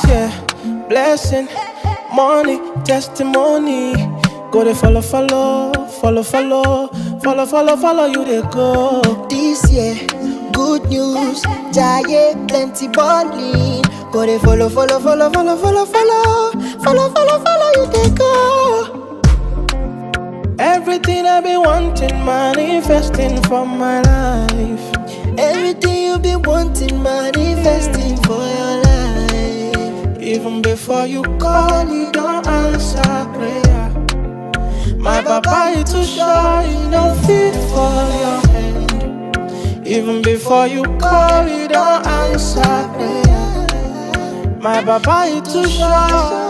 This year, blessing, money, testimony. Go to follow, follow, follow, follow, follow, follow, follow you they go. This year, good news, giant plenty balling. Go they follow, follow, follow, follow, follow, follow, follow, follow, follow you they go. Everything I've been wanting, manifesting for my life. Everything you been wanting, manifesting Even before you call, you don't answer prayer. My papa is too shy, you don't fit for your hand. Even before you call, you don't answer prayer. My papa is too shy,